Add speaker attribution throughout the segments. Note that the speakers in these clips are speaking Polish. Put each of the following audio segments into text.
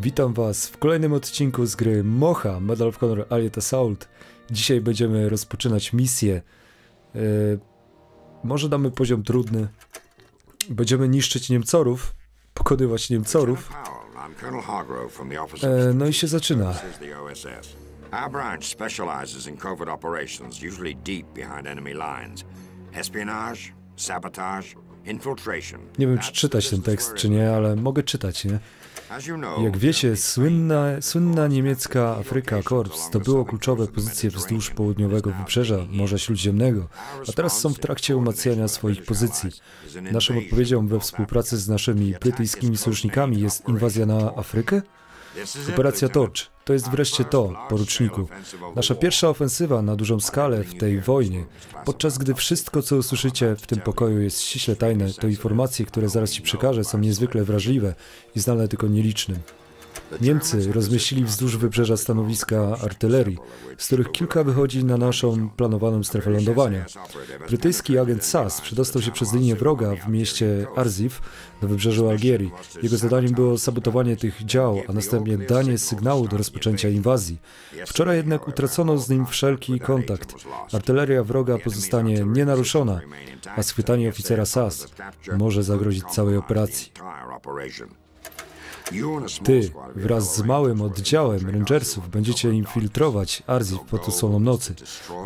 Speaker 1: Witam Was w kolejnym odcinku z gry Mocha Medal of Honor Allied Assault. Dzisiaj będziemy rozpoczynać misję. E, może damy poziom trudny. Będziemy niszczyć Niemcorów, pokonywać Niemcorów. E, no i się zaczyna.
Speaker 2: Our branch specializes in covert operations, usually deep behind enemy lines. Espionage, sabotage.
Speaker 1: Nie wiem, czy czytać ten tekst, czy nie, ale mogę czytać, nie? Jak wiecie, słynna, słynna niemiecka Afryka Korps zdobyło kluczowe pozycje wzdłuż południowego wybrzeża Morza Śródziemnego, a teraz są w trakcie umacniania swoich pozycji. Naszą odpowiedzią we współpracy z naszymi brytyjskimi sojusznikami jest inwazja na Afrykę? Operacja Torch to jest wreszcie to, poruczniku. Nasza pierwsza ofensywa na dużą skalę w tej wojnie. Podczas gdy wszystko, co usłyszycie w tym pokoju jest ściśle tajne, to informacje, które zaraz ci przekażę, są niezwykle wrażliwe i znane tylko nielicznym. Niemcy rozmieścili wzdłuż wybrzeża stanowiska artylerii, z których kilka wychodzi na naszą planowaną strefę lądowania. Brytyjski agent SAS przedostał się przez linię wroga w mieście Arzif na wybrzeżu Algierii. Jego zadaniem było sabotowanie tych dział, a następnie danie sygnału do rozpoczęcia inwazji. Wczoraj jednak utracono z nim wszelki kontakt. Artyleria wroga pozostanie nienaruszona, a schwytanie oficera SAS może zagrozić całej operacji. Ty wraz z małym oddziałem Rangersów będziecie infiltrować Arzif pod osłoną nocy.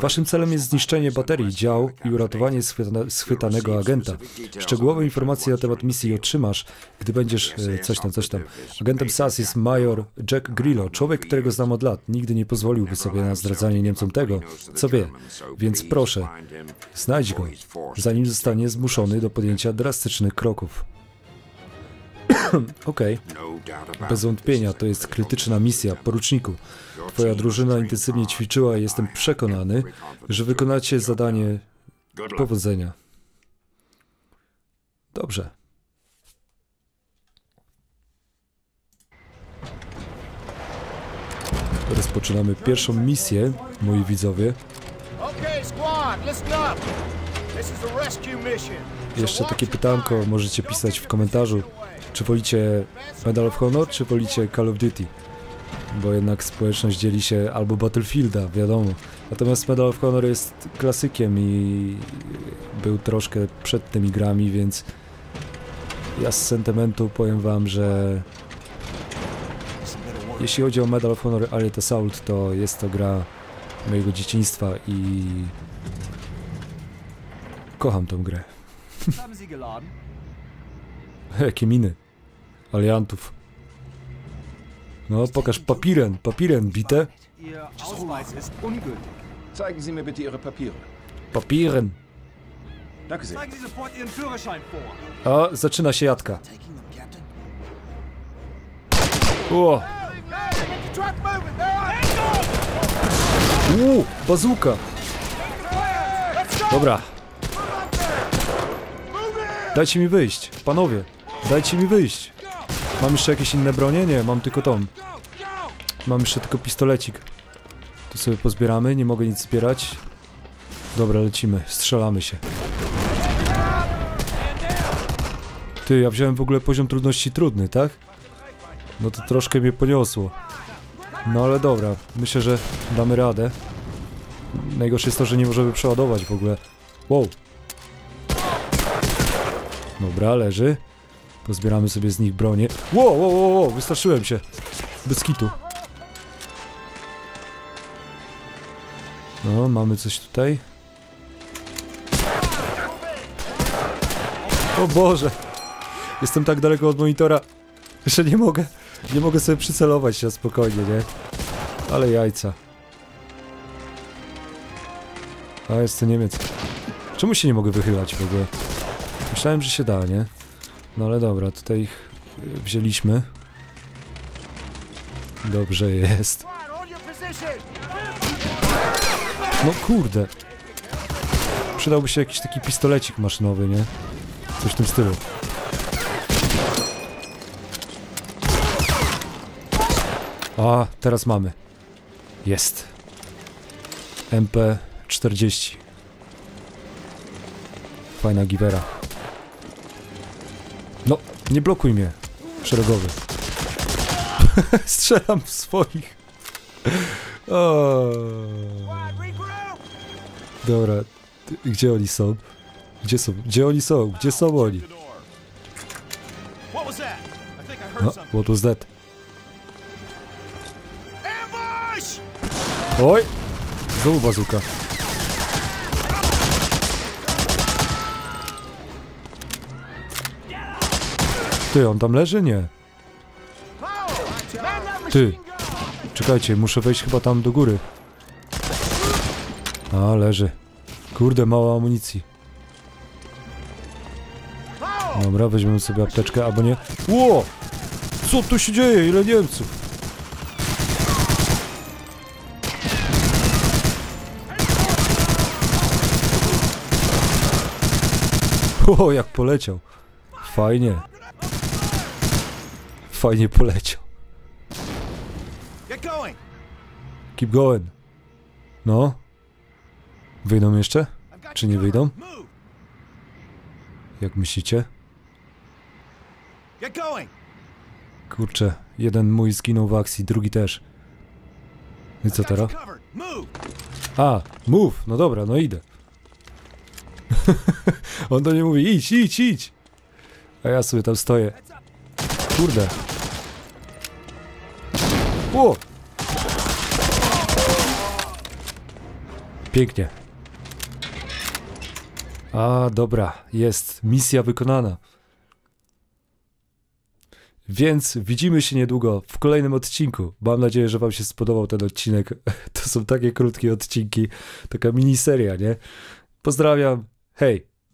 Speaker 1: Waszym celem jest zniszczenie baterii dział i uratowanie schwytanego agenta. Szczegółowe informacje na temat misji otrzymasz, gdy będziesz e, coś tam, coś tam. Agentem SAS jest major Jack Grillo, człowiek, którego znam od lat. Nigdy nie pozwoliłby sobie na zdradzanie Niemcom tego, co wie. Więc proszę, znajdź go, zanim zostanie zmuszony do podjęcia drastycznych kroków. Okej. Okay. Bez wątpienia to jest krytyczna misja, poruczniku. Twoja drużyna intensywnie ćwiczyła i jestem przekonany, że wykonacie zadanie powodzenia. Dobrze. Rozpoczynamy pierwszą misję, moi widzowie. Jeszcze takie pytanko możecie pisać w komentarzu. Czy wolicie Medal of Honor, czy wolicie Call of Duty? Bo jednak społeczność dzieli się albo Battlefielda, wiadomo. Natomiast Medal of Honor jest klasykiem i był troszkę przed tymi grami, więc ja z sentymentu powiem wam, że jeśli chodzi o Medal of Honor Allied Assault, to jest to gra mojego dzieciństwa i kocham tą grę. Jakie miny aliantów. No, pokaż papiren, papiren, bite.
Speaker 3: Zeigen Sie mir bitte Ihre Papiere.
Speaker 1: Papiren.
Speaker 3: Danke sehr.
Speaker 1: A, zaczyna się jadka. O! Uuu, bazuka. Dobra. Dajcie mi wyjść, panowie. Dajcie mi wyjść. Mam jeszcze jakieś inne bronie? Nie, mam tylko tą. Mam jeszcze tylko pistolecik. Tu sobie pozbieramy, nie mogę nic zbierać. Dobra, lecimy, strzelamy się. Ty, ja wziąłem w ogóle poziom trudności trudny, tak? No to troszkę mnie poniosło. No ale dobra, myślę, że damy radę. Najgorsze jest to, że nie możemy przeładować w ogóle. Wow. Dobra, leży. Pozbieramy sobie z nich bronię. Wow, wow, wow, wow, wystraszyłem się. Bez kitu. No, mamy coś tutaj. O Boże! Jestem tak daleko od monitora, że nie mogę, nie mogę sobie przycelować się spokojnie, nie? Ale jajca. A, jest to Niemiec. Czemu się nie mogę wychylać w ogóle? Myślałem, że się da, nie? No ale dobra, tutaj ich y, wzięliśmy. Dobrze jest. No kurde. Przydałby się jakiś taki pistolecik maszynowy, nie? Coś w tym stylu. A, teraz mamy. Jest. MP40. Fajna giwera. Nie blokuj mnie. Szeregowy. Strzelam w swoich. O. Dobra, gdzie oni są? Gdzie są? Gdzie oni są? Gdzie są oni? No, what was that? Oj! Znowu bazuka. Ty, on tam leży? Nie. Ty. Czekajcie, muszę wejść chyba tam do góry. A, leży. Kurde, mało amunicji. Dobra, weźmiemy sobie apteczkę, albo nie. Ło! Co tu się dzieje? Ile Niemców? O, jak poleciał. Fajnie. Fajnie poleciał. Keep going. No. Wyjdą jeszcze? Czy nie wyjdą?
Speaker 4: Move!
Speaker 1: Jak myślicie? Kurczę, jeden mój zginął w akcji, drugi też. No I co teraz?
Speaker 4: Move!
Speaker 1: A, mów, no dobra, no idę. On do mnie mówi, idź, idź, idź. A ja sobie tam stoję. Kurde. O! Pięknie. A, dobra, jest. Misja wykonana. Więc widzimy się niedługo w kolejnym odcinku. Mam nadzieję, że Wam się spodobał ten odcinek. To są takie krótkie odcinki, taka miniseria, nie? Pozdrawiam. Hej!